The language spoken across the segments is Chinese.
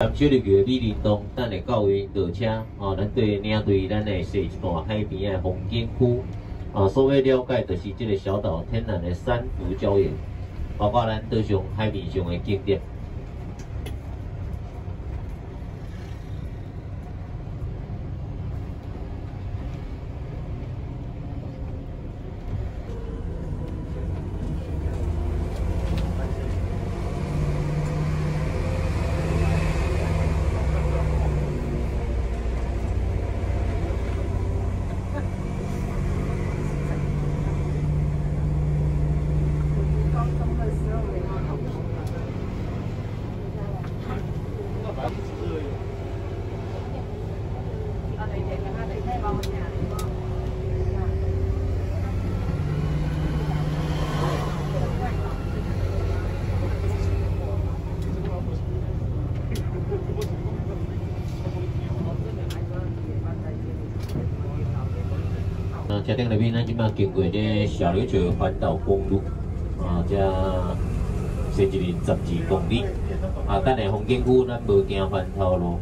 小日月美丽东，等下到位落车，哦，咱对领队咱来说一段海边的风景区，啊，所谓了解就是这个小岛天然的珊瑚礁岩，包括咱岛上海面上的景点。啊，车顶那边咱即马经过这小琉球环岛公路，啊，这是一个十二公里，啊，等下风景区咱无行环头路。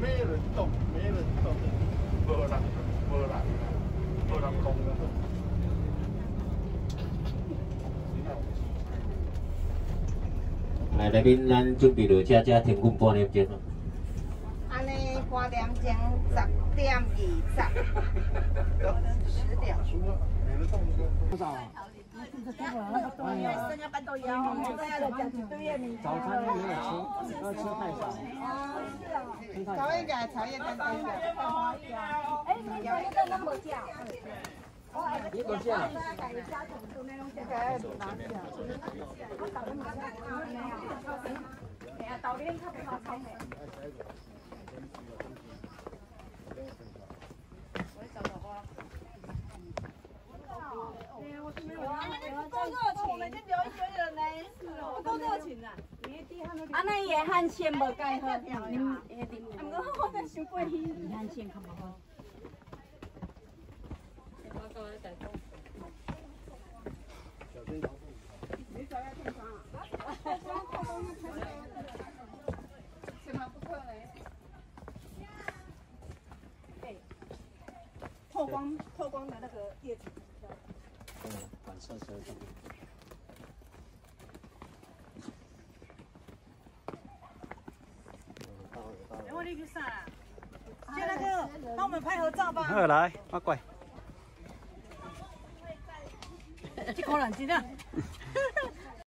没人动，没人动，无人，无人，无人动的。来，那边咱准备落车，车停困半点钟。安尼半点钟，十点二十，十点。多少？早餐没有吃，要吃太少。早一点，茶叶蛋多一点。哎，你早一点那么价。一个价。豆奶较不好炒的。啊，那野汉鲜无介好，你们。啊，不过我在想过去，野汉鲜较无好。透光透光的那个叶子。嗯，反射车上。哎，我你去啥？接那个，帮我们拍合照吧。好来，阿乖。这可能真的。